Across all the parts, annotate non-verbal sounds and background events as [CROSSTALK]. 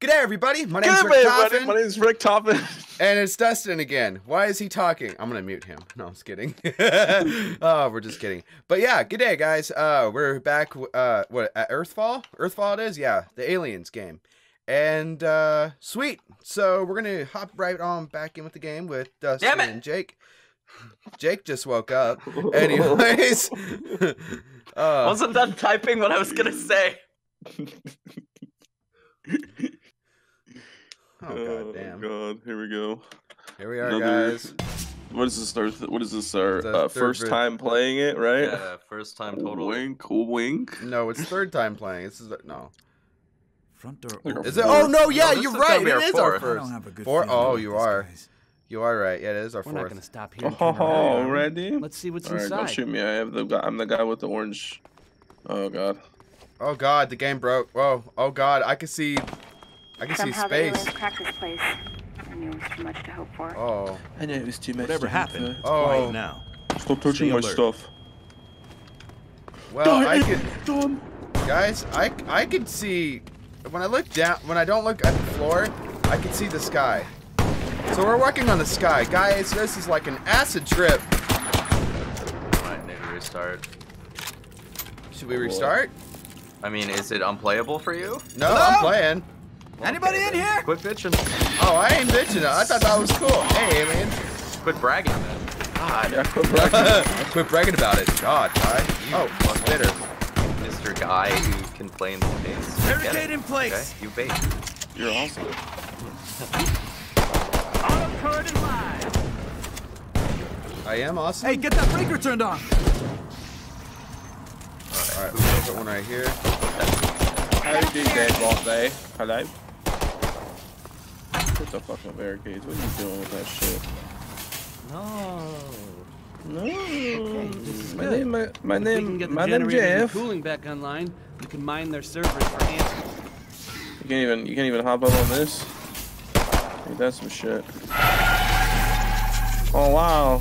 G'day, everybody. My name's Good Rick buddy. Toffin, My name's Ricktophin. [LAUGHS] and it's Dustin again. Why is he talking? I'm gonna mute him. No, I'm just kidding. [LAUGHS] oh, we're just kidding. But yeah, good day, guys. Uh, we're back. Uh, what at Earthfall? Earthfall it is. Yeah, the Aliens game. And uh, sweet. So we're gonna hop right on back in with the game with Dustin and Jake. Jake just woke up. Anyways. [LAUGHS] uh, Wasn't done typing what I was gonna say. Oh god damn. God, here we go. Here we are, Another- guys. What is this? Our, what is this? Our uh, first vid- time playing it, right? Yeah, first time total. Wink, wink. No, it's third time playing. This is no. Front door Like. Is it? Oh no, yeah, No, you're right. gonna our is. I first. don't have a good Four? feeling Oh, you are. guys. You are right. Yeah, it is our We're not fourth. gonna stop here. and turn. Already? Let's see what's All right, don't shoot me. I have the guy. I'm the guy with the orange. Oh God. Oh god, the game broke. Whoa. Oh god, I can see. I can see Somehow the space. aliens cracked this place. I knew it was too much to hope for. Oh. I know it was too much. Whatever to happened, do. it's Oh. quiet now. Stop touching Stay my stuff. Well, I Done. can. Done. Guys, I I can see. When I look down, when I don't look at the floor, I can see the sky. So we're working on the sky, guys. This is like an acid trip. Might need to restart. Should we restart? I mean, is it unplayable for you? No, I'm playing. Anybody in here? Quit bitching. Oh, I ain't bitching. I thought that was cool. Hey, aliens. Quit bragging, man. God, Yeah, quit bragging. [LAUGHS] Quit bragging about it. God, guy. Oh, bitter. Mr. Guy who can play in space. Get Barricade in place. Okay, you bait. You're awesome. [LAUGHS] I am awesome. Hey, get that breaker turned on. All right, we'll put one right here. How do you do that, boss day? Eh? Hello? Put the fucking barricades. What are you doing with that shit? No. No. this is my good. name, my, my If we can name, get the my name generators and Jeff. cooling back online, we can mine their servers for answers. You can't even, you can't even hop up on this. Ain't that some shit? Oh wow!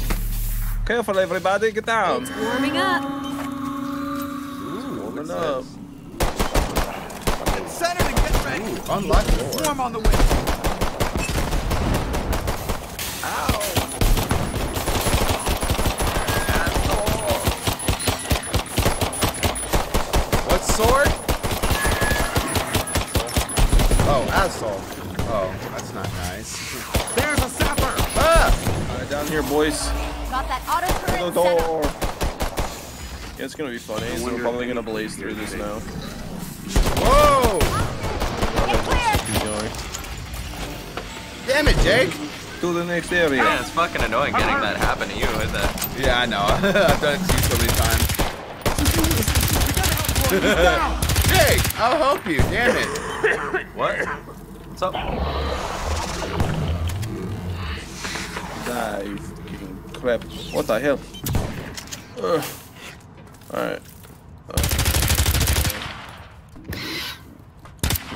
Careful, everybody, get down. It's Warming up. Ooh, Warming up. this? Center to get ready. Unlock door. Swarm on the way. What sword? Oh, asshole. Oh, that's not nice. There's a sapper. ah! Alright, down here, boys. Got that auto To the turret set up. door. Yeah, it's gonna be funny. So we're probably gonna blaze through this now. Whoa! Get clear. Damn it, Jake. To the next area. Man, it's fucking annoying getting that happen to you, isn't it? Yeah, I know. [LAUGHS] I've done it to you so many times. [LAUGHS] Jake, I'll help you. Damn it. [LAUGHS] What? What's up? Die, you fucking crap. What the hell? Ugh. Alright. Uh,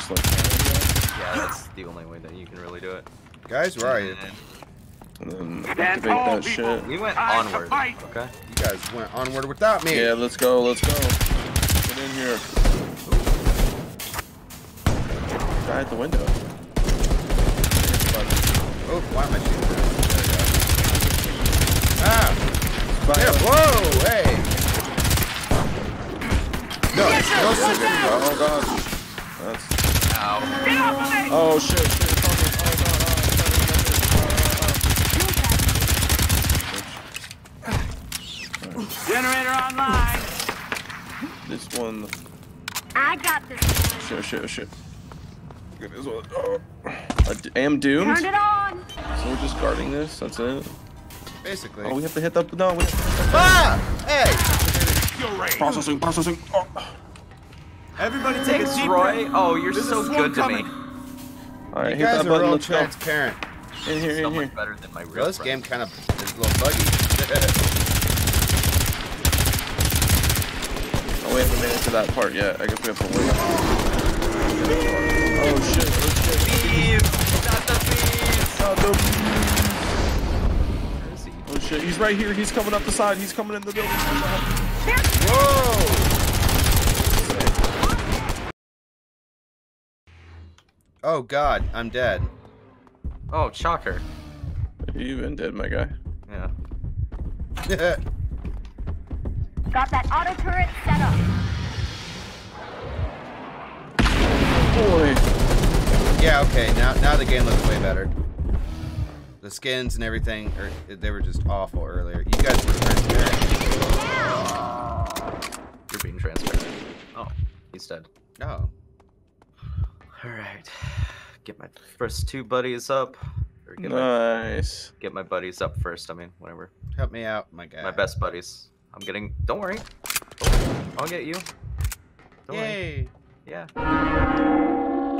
like Yeah, that's the only way that you can really do it. Guys, where are you? and then activate that shit. We went onward, okay? You guys went onward without me. Yeah, let's go, let's go. Get in here. Guy at the window. Oh, why am I shooting that? There we go. Ah! Fire. Yeah, whoa! Hey! No, no secret. Oh god. That's Ow. Oh shit, shit, it's on me. Oh god, oh, Generator online. This one. I got this one. Shit, shit, shit. Look at this one. Oh. I d- am doomed. Turned it on. So we're just guarding this. That's it. Basically. Oh, we have to hit the. No, we have to hit Ah! Hey! the. Processing, processing. Oh. Everybody take a Thanks, deep Roy. breath. Oh, you're There's so swarm good to me. All right, You hit guys that are button. real Let's go. transparent. In here, So here. better than my real Well, this friend. game kind of is a little buggy. [LAUGHS] Oh, we haven't made it to that part yet. I guess we have to wait. Oh shit! Oh shit! Thieves! Not the thieves! Oh, no. Where is he? oh shit! He's right here. He's coming up the side. He's coming in the building. Whoa! Oh God, I'm dead. Oh, shocker. You even dead, my guy. Yeah. [LAUGHS] Got that auto turret set up. Oh, boy. yeah. Okay. Now, now the game looks way better. The skins and everything, are, they were just awful earlier. You guys were transparent. You're being transparent. Oh, he's dead. Oh. No. Alright. Get my first two buddies up. Or get, my, Nice. get my buddies up first, I mean, whatever. Help me out, my guy. My best buddies. I'm getting. Don't worry. Don't. I'll get you. Don't worry. Yay. Yeah.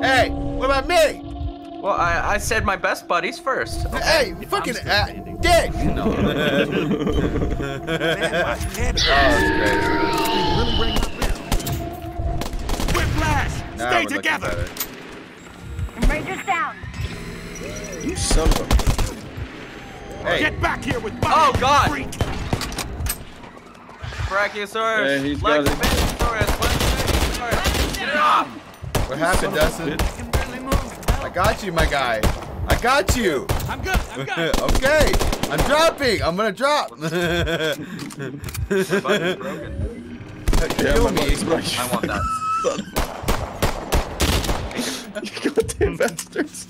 Hey, what about me? Well, I, I said my best buddies first. Okay. Hey, fucking still uh, standing. dick. No. [LAUGHS] Man, my head Oh, that's really bring up this. Whiplash! great. Now Stay we're looking together! better. Rangers down. You son of a. Hey, Get back here with body, Oh, God. freak! Brachiosaurus! Yeah, he's got it. Lexosaurus! Lexosaurus! Get it off! what happened, Dustin? Got you, my guy. I got you. I'm good. I'm good. [LAUGHS] okay, I'm dropping. I'm gonna drop. [LAUGHS] My button's broken. Yeah, Kill my me. buddy's. I want that. You goddamn bastards.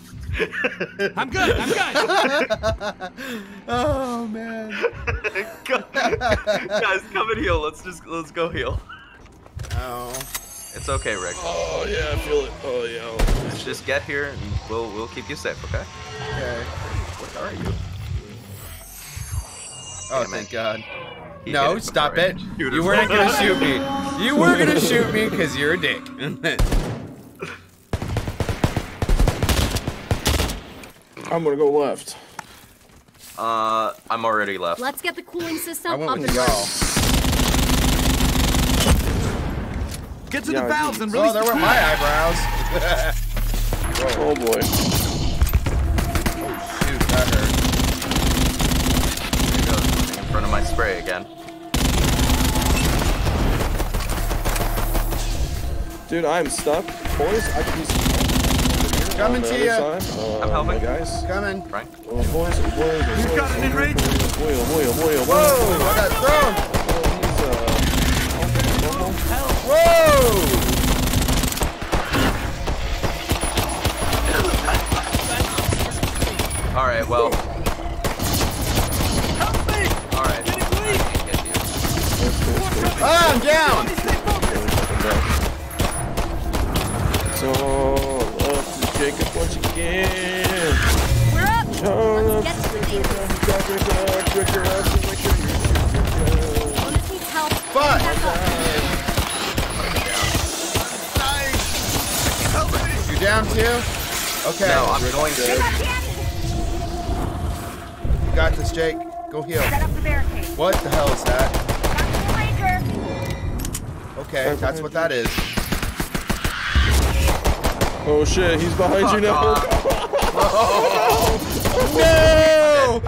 I'm good. I'm good. [LAUGHS] oh man. Guys, come and heal. Let's just let's go heal. Oh. It's okay, Rick. Oh yeah, I feel it. Oh yeah. Let's just get here and we'll we'll keep you safe, okay? Okay. What are you? Oh, Damn thank it. God. He No, it stop it. [LAUGHS] shoot You weren't gonna shoot me. [LAUGHS] You were gonna shoot me because you're a dick. [LAUGHS] I'm gonna go left. Uh, I'm already left. Let's get the cooling system I went up with and y'all. Get to Yeah, the valves and Oh, release there the were my eyebrows. Oh boy. Oh shoot, that hurt. There he goes, in front of my spray again. Dude, I'm stuck. Boys, I can use Coming on the to other ya. side. Uh, I'm helping. my guys. Coming. Frank? Oh, boys, oh, boys, oh, You've boys, got oh, it in boys, range. oh, boy, oh, boy, oh, boy, oh, boy. Whoa! I got thrown. Oh, he's, uh, Whoa! Alright, well. Alright. I can't get you. that's cool, that's cool. Ah, I'm down. So, love to Jacob once again. We're up. Let's get to the Nice. Bonus needs help. Fuck. Down too? Okay. No, I'm going to. You got this, Jake. Go heal. Set up the barricade. What the hell is that? Got the ranger. Okay, that's what that is. Oh shit, he's behind you now. [LAUGHS] No! [LAUGHS] Real.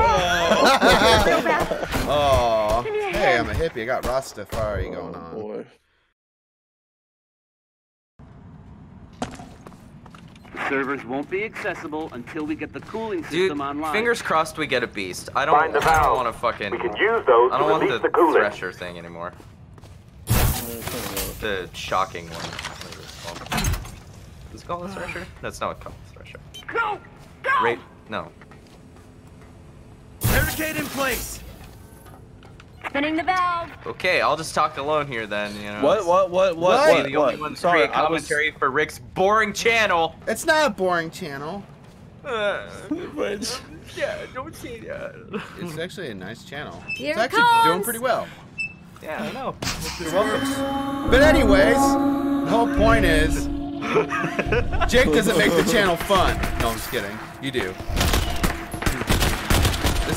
Oh. Hey, I'm a hippie. I got Rastafari going Oh on. boy. Servers won't be accessible until we get the cooling system Dude, online. fingers crossed we get a beast. I don't, Find the I don't want to fucking. We can use those I don't want release the, the coolant. thresher thing anymore. The shocking one. What is it called? Is it called a thresher? That's not called a thresher. Go. Go. Right? No. Barricade in place! Spinning the valve. Okay, I'll just talk alone here then. You know. What? What? What? What? What? Be What? the only what? one to Sorry, create I was. commentary for Rick's boring channel. It's not a boring channel. [LAUGHS] Uh, Wait. yeah, don't say that. It's actually a nice channel. Here it's it actually doing comes. pretty well. Yeah, I know. You're welcome. But anyways, the whole point is, [LAUGHS] Jake doesn't make the channel fun. No, I'm just kidding. You do.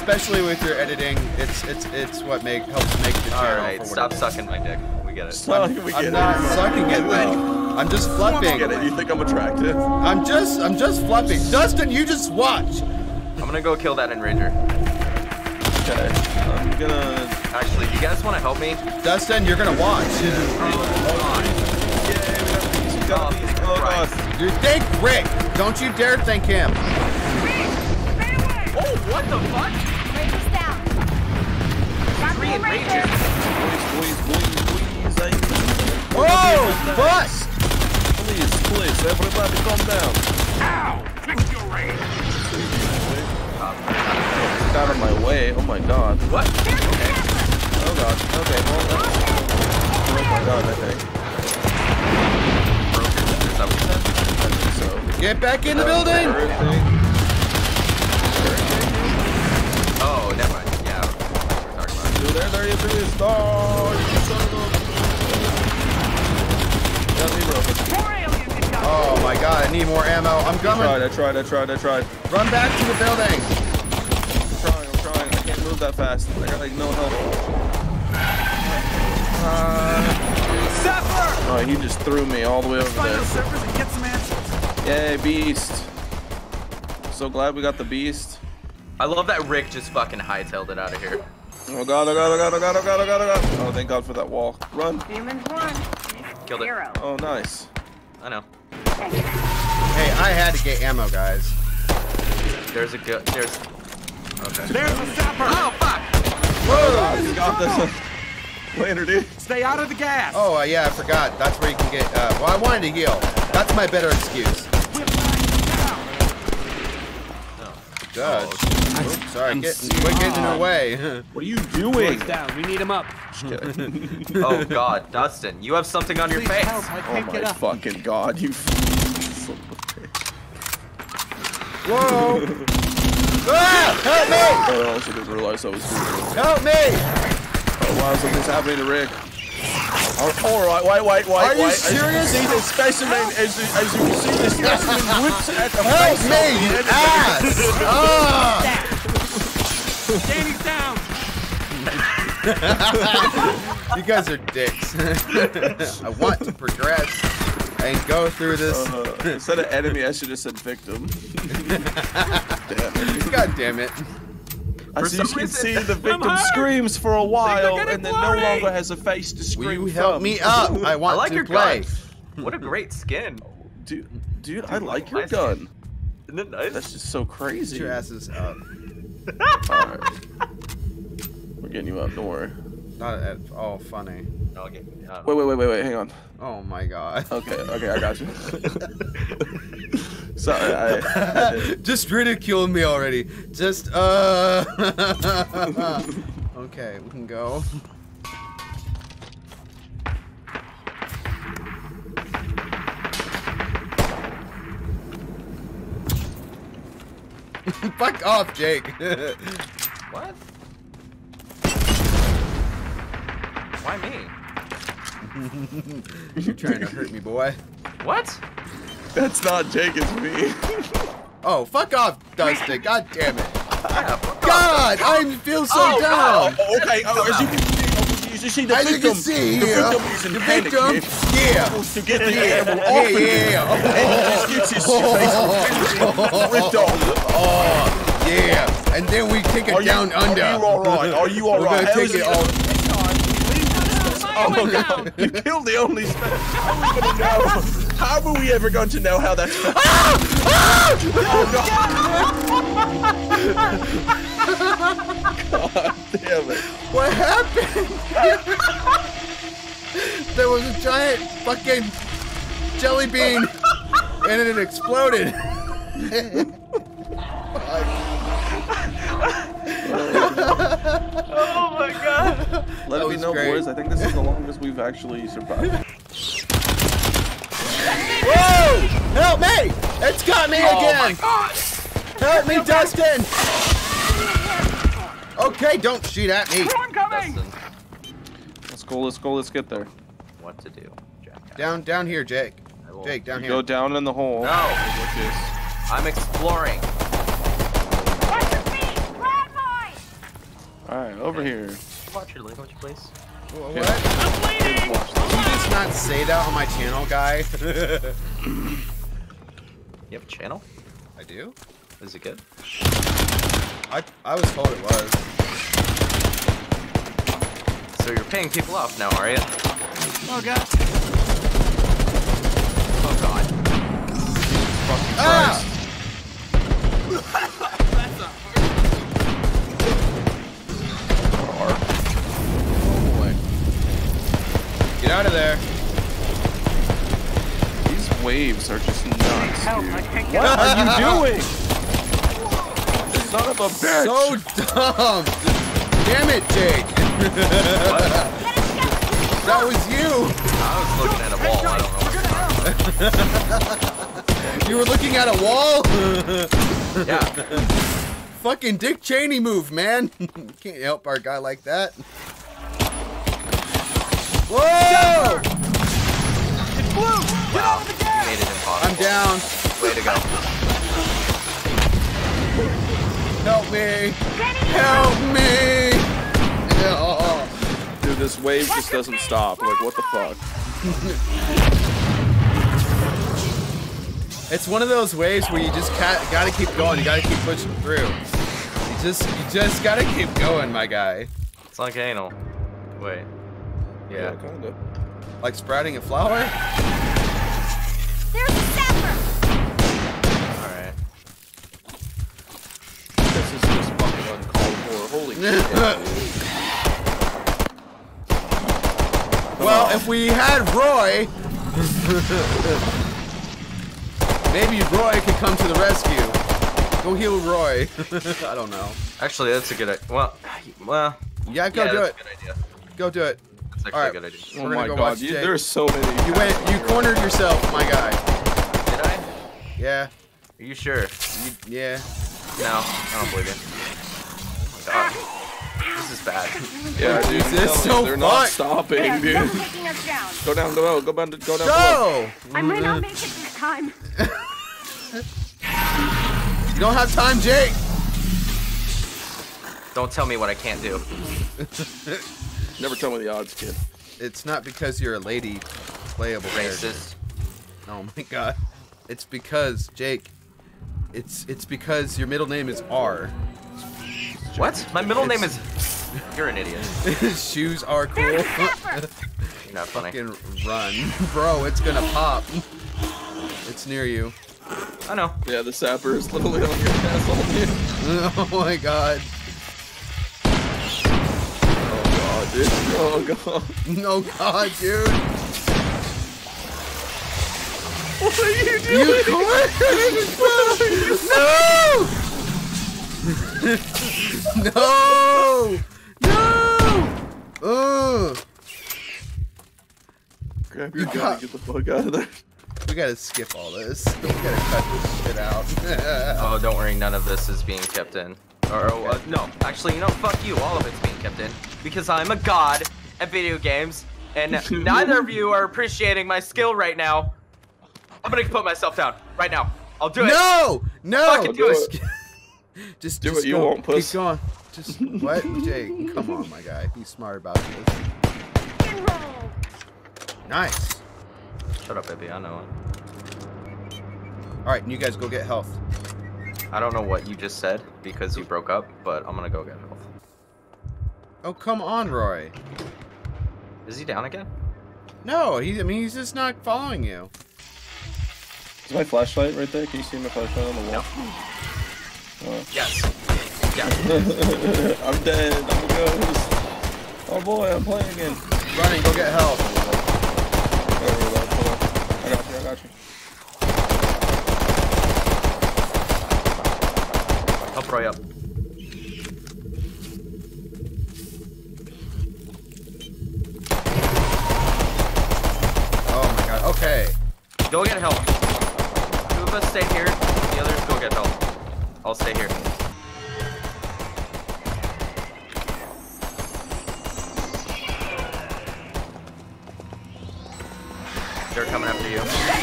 Especially with your editing, it's it's it's what make helps make the channel. All right, for stop what it is. sucking my dick. We get it. Stop. we I'm get not it. sucking it though. I'm just fluffing. get it. You think I'm attractive? I'm just I'm just fluffing. Dustin, you just watch. I'm gonna go kill that Enranger. Okay. I'm gonna. Actually, you guys want to help me? Dustin, you're gonna watch. Yeah, we got a piece. We got a piece. Oh god. You think Rick? Don't you dare think him. Oh, what the fuck? Boys, boys, boys, boys. I... Oh, fuck! Please, please, everybody calm down. Ow! Fix your range. Get out of my way. Oh my god. What? Oh god. Okay, well, that's... Oh my god, I think. Is that what you said? I think so. Get back in the oh, building! Everything. Oh, never mind. Yeah. We're talking about. Dude, there, there it is. Oh, you son of a... Got me broken. More aliens incoming. Oh my god, I need more ammo. I'm I tried, coming. I tried, I tried, I tried. Run back to the building. I'm trying, I'm trying. I can't move that fast. I got like no help. Uh, Sapper! oh, he just threw me all the way over Find there. those servers and get some answers. Yay, beast. So glad we got the beast. I love that Rick just fucking hightailed it out of here. Oh god, oh god, oh god, oh god, oh god, oh god, oh god. Oh, thank god for that wall. Run. Humans one. Killed it. Zero. Oh, nice. I know. Negative. Hey, I had to get ammo, guys. There's a good. There's. Okay. There's the sapper! Oh fuck! Whoa! You got this. [LAUGHS] Later, dude. Stay out of the gas! Oh, uh, yeah, I forgot. That's where you can get, uh, well, I wanted to heal. That's my better excuse. Judge. Oops, sorry, I'm getting, quit getting in her way. [LAUGHS] What are you doing? down. We need him up. [LAUGHS] [LAUGHS] Oh god, Dustin, you have something on your face. help. I Oh can't get my up. fucking god, you son of. Whoa! ah, help me! Oh, I also didn't realize I was doing it. Help me! Oh wow, something's happening to Rick. Oh, alright, wait, wait, wait, Are you wait. serious? As you see the specimen, as, you- as you can see the specimen [LAUGHS] whips at the Help face me, of you the enemy. ass! Ah! Danny's down! [LAUGHS] You guys are dicks. I want to progress and go through this. Uh, instead of enemy, I should have said victim. Damn [LAUGHS] it. God damn it. As you some can see, the victim screams for a while and then no longer has a face to Will scream you help from. me up? I want [LAUGHS] I want like to your play. gun. What a great skin. Dude, dude, I like your nice. gun. Isn't it nice? That's just so Get crazy. your asses up. [LAUGHS] Alright. We're getting you up, don't worry. Not at all funny. Okay. yeah. Wait, wait, wait, wait, wait, hang on. Oh my god. Okay, okay, I got you. [LAUGHS] Sorry, I, I. [LAUGHS] Just ridiculed me already. Just uh. [LAUGHS] okay, we can go. [LAUGHS] Fuck off, Jake. What? Why me? You're trying to hurt me, boy. What? That's not Jake, it's me. [LAUGHS] Oh, fuck off, Dustin. God damn it. Yeah. [LAUGHS] God, I feel so Oh, down. Oh, okay, oh, as you can see, oh, you see the As you victim, can see the here, victim is in the panic victim, yeah. Wants to get the Yeah, animal yeah, off of you. yeah. And he just gets his face ripped off. Oh, yeah. And then we take it Are you, down under. Are you alright? Are you We're alright? gonna take it all. Oh my oh, god, you killed the only spe- How are we gonna know? How are we ever going to know how that's ah! oh, [LAUGHS] God damn it. What happened? there was a giant fucking jelly bean, and it exploded. [LAUGHS] god. Let That it be was known, great. boys, I think this is the longest we've actually survived. [LAUGHS] Whoa! Help me! It's got me Oh my again! god. Help me, Dustin! Okay, don't shoot at me. Storm coming! Dustin, Let's go, let's go, let's get there. what to do? Jackass. Down, down here, Jake. Jake, down You here. go down in the hole. No. I'm exploring. Watch your feet! Landmine! Alright, over here. Watch your language, please. Wha- What? Did you just not say that on my channel, guy? [LAUGHS] You have a channel? I do? Is it good? I, I was told it was. So you're paying people off now, are you? Oh god. Oh god. fucking Ah! Christ. Hard. [LAUGHS] Get out of there. These waves are just nuts, Help, dude. I can't get What are you doing? Son of a bitch! So dumb. Damn it, Jake. [LAUGHS] that was you. I was looking at a wall. I don't know. [LAUGHS] You were looking at a wall. [LAUGHS] Yeah. Fucking Dick Cheney move, man. Can't help our guy like that. Whoa! It blew. Get out Made it impossible. I'm down. Way to go. Help me. Help me. Oh. Dude, this wave just doesn't stop. Like, what the fuck? [LAUGHS] It's one of those waves where you just gotta keep going. You gotta keep pushing through. You just, you just gotta keep going, my guy. It's like anal. Wait. Yeah. kinda. Like sprouting a flower. There's a sapper! Alright. This is just fucking uncalled for. Holy [LAUGHS] shit. Well, if we had Roy, maybe Roy could come to the rescue. Go heal Roy. [LAUGHS] I don't know. Actually, that's a good idea. Well, well. Yeah, go yeah, do that's it. a good idea. Go do it. That's actually Alright. a good idea. Oh We're gonna my go god, watch you, Jake. there's so many. You went. You cornered yourself, my guy. Did I? Yeah. Are you sure? You, yeah. No, I don't believe it. Oh my god. This is bad. [LAUGHS] Yeah, dude. This is so you, they're not fun. They stopping, are dude. still taking us down. Go down below. Go down. Go down below. Go. I might not make it this time. [LAUGHS] You don't have time, Jake. Don't tell me what I can't do. [LAUGHS] Never tell me the odds, kid. It's not because you're a lady playable character. Racist. Oh my god. It's because Jake. It's it's because your middle name is R. What? My middle name is. [LAUGHS] You're an idiot. [LAUGHS] Shoes are cool. There's a sapper! [LAUGHS] You're not funny. Fucking run, bro. It's gonna pop. It's near you. I know. Yeah, the sapper is literally on your castle. Oh my god. God, dude. [LAUGHS] Oh god. No god, dude. What are you doing? [LAUGHS] You quit! [LAUGHS] no! no! No! Ugh. Grab your You gun got- and get the fuck out of there. We gotta skip all this. We gotta cut this shit out. Oh, don't worry. None of this is being kept in. Or, oh, uh, no. Actually, you know, fuck you. All of it's being kept in. Because I'm a god at video games, and [LAUGHS] neither of you are appreciating my skill right now. I'm gonna put myself down right now. I'll do it. no! No! Fucking do it. Just, [LAUGHS] just Do just it, you go. won't, puss. Keep going. Just what, Jake? Come on, my guy. Be smart about this. Nice. Shut up, baby. I know it. All right, you guys go get health. I don't know what you just said because you broke up, but I'm gonna go get health. Oh, come on, Roy. Is he down again? No, he. I mean, he's just not following you. Is my flashlight right there? Can you see my flashlight on the wall? Oh. Yes. Yeah. [LAUGHS] I'm dead. I'm a ghost. Oh boy, I'm playing again. Running, go get health. Oh, reload, hold on. I got you. I got you. Help Roy up. Go get help. Two of us stay here. The others go get help. I'll stay here. They're coming after you.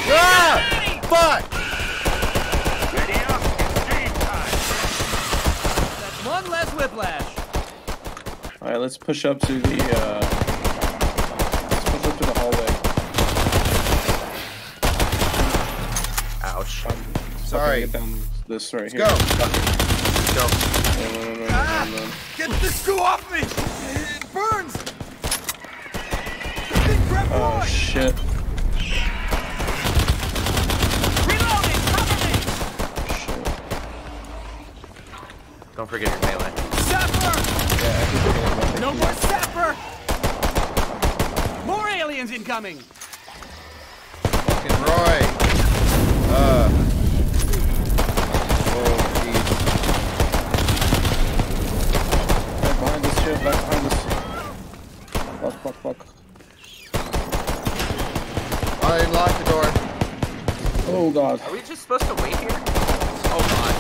Ah! Fuck! Ready up. It's game time. That's one less whiplash. All right, let's push up to the. Uh, right. Get down this right Let's here. Go. Let's go. No, no, no, ah, get this goo off me! It burns! Oh, boy. shit. Don't forget your melee. Sapper! Yeah, no more sapper! More aliens incoming! Fucking Roy! Uh. Back behind us. Fuck, fuck, fuck. I unlocked the door. Oh god. Are we just supposed to wait here? Oh god.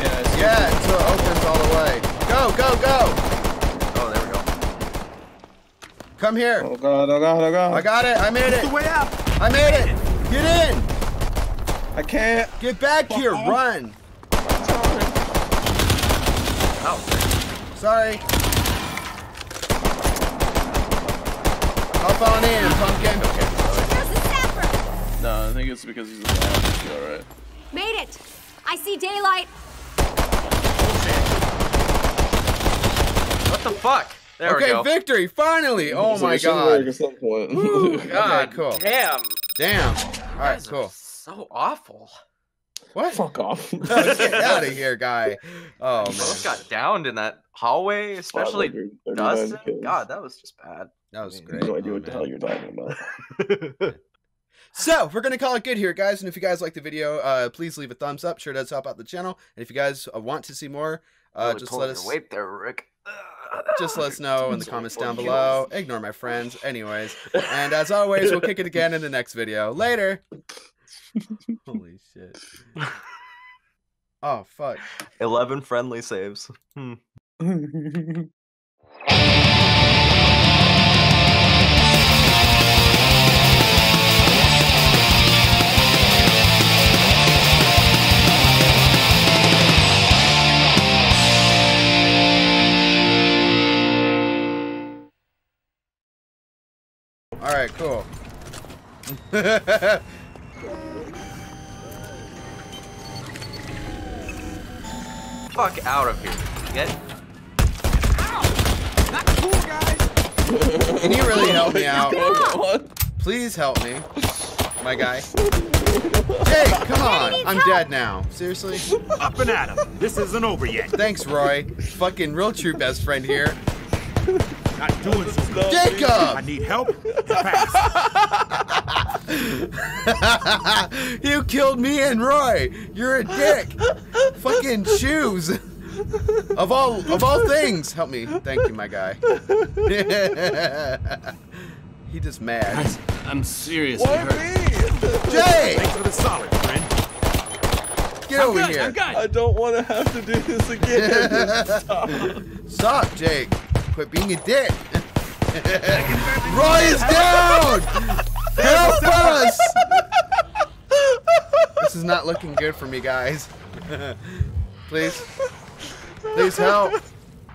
Yeah, it's Yeah, until it opens all the way. Go, go, go! Oh, there we go. Come here. Oh god, oh god, oh god. I got it. I made it. The way out! I made it. Get in. I can't. Get back here. Run. Oh, Sorry. Hop on in, pumpkin. There's a! No, I think it's because he's a bad. Alright. Made it! I see daylight. what the fuck? There we go. Okay, victory, finally. Oh So my we should work god. At some point. [LAUGHS] God, cool. Damn. Damn. All right, Guys are cool. So awful. What? Fuck off. [LAUGHS] Get out of here, guy. Oh Both man, got downed in that hallway, especially Dustin. God, that was just bad. That was I mean, great. No idea Oh, what the hell you're talking about. So we're gonna call it good here, guys. And if you guys like the video, uh, please leave a thumbs up. Sure does help out the channel. And if you guys uh, want to see more, uh, Really just let us weight there, Rick. [LAUGHS] just let us know in the [LAUGHS] comments down below. Ignore my friends, anyways. And as always, we'll kick it again in the next video. Later. [LAUGHS] Holy shit. Oh fuck. Eleven friendly saves. Hmm. All right, cool. [LAUGHS] Fuck out of here. Get Not cool, guys! Can you really help me out? [LAUGHS] Please help me, my guy. Hey, come on! I'm dead now. Seriously? Up and at 'em. This isn't over yet. Thanks, Roy. Fucking real true best friend here. Not doing so good. I need help. Fast. [LAUGHS] you killed me and Roy. You're a dick. Fucking shoes. Of all of all things, help me. Thank you, my guy. [LAUGHS] he just mad. I'm seriously Why hurt. me? Jay, Thanks for the solid, friend. get I'm over good, here. I'm good! I don't want to have to do this again. [LAUGHS] Stop. Stop, Jake. Quit being a dick. [LAUGHS] Roy is down. Help us. This is not looking good for me, guys. [LAUGHS] Please. Please help.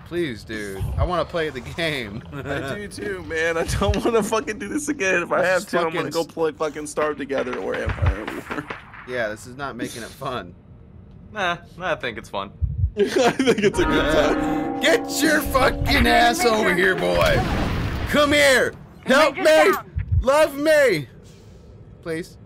Please, dude. I want to play the game. I do too, man. I don't want to fucking do this again. If I have to, I'm gonna go play fucking Starve Together or Empire War. [LAUGHS] yeah, this is not making it fun. nah, I think it's fun. [LAUGHS] I think it's a good uh, time. Get your fucking ass over here, boy. Come here. Help me. Love me. Please.